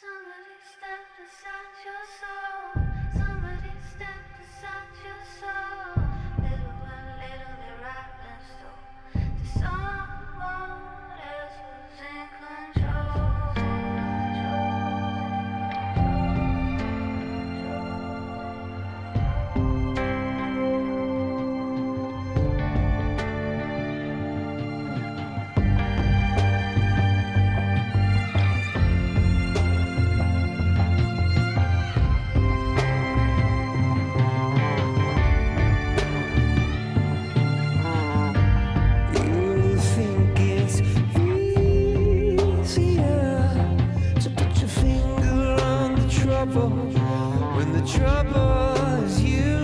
Somebody stepped inside your soul. when the trouble is you.